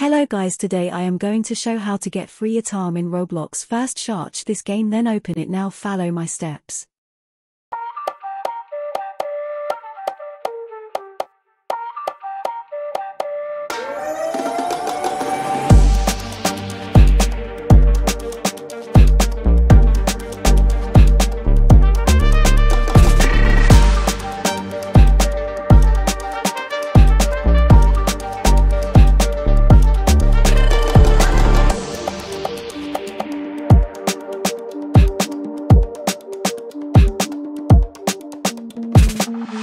Hello guys today I am going to show how to get free Atom in Roblox first search this game then open it now follow my steps. Mm-hmm.